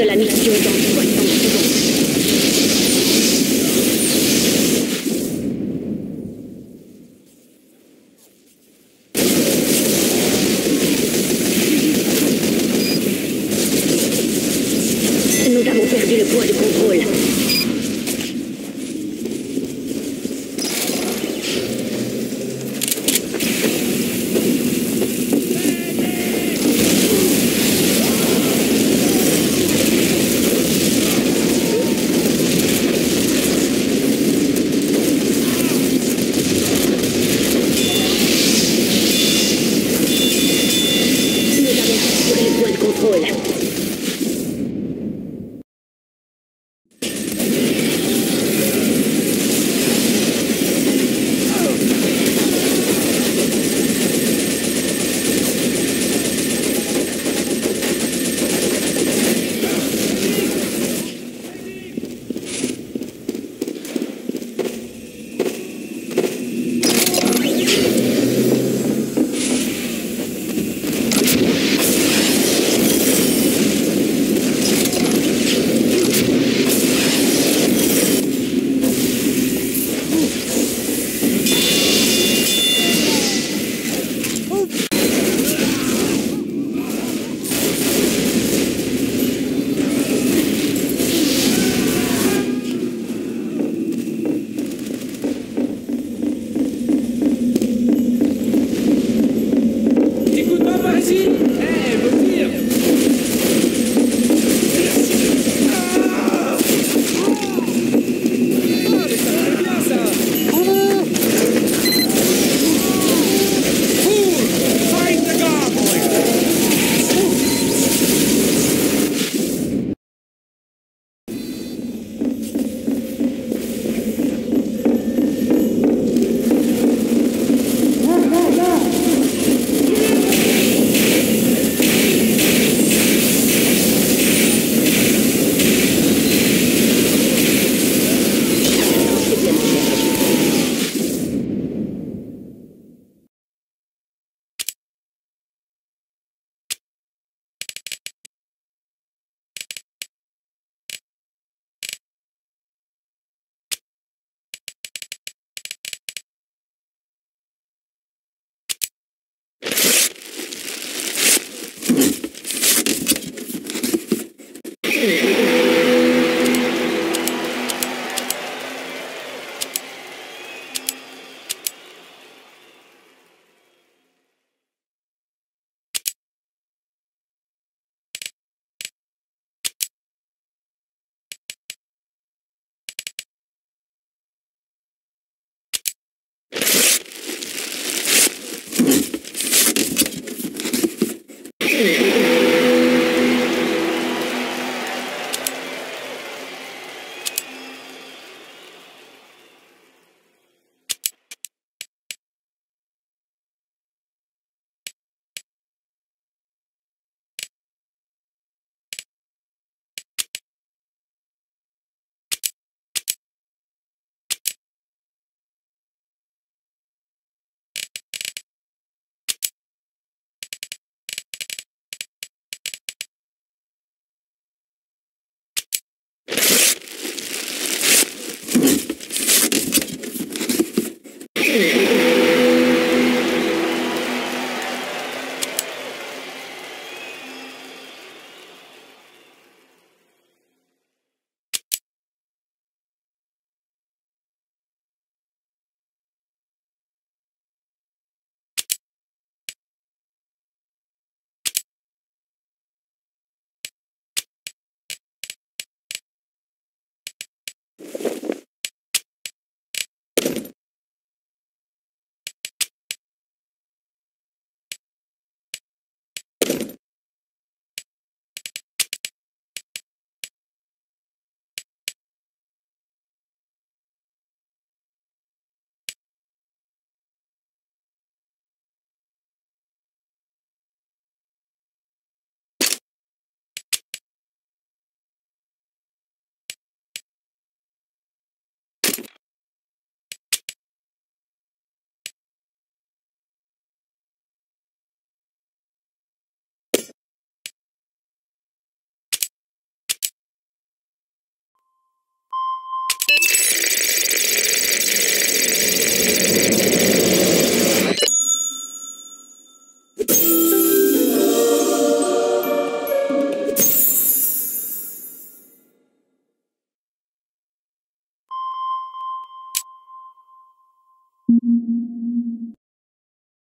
de la mission dans 60 secondes. Bull.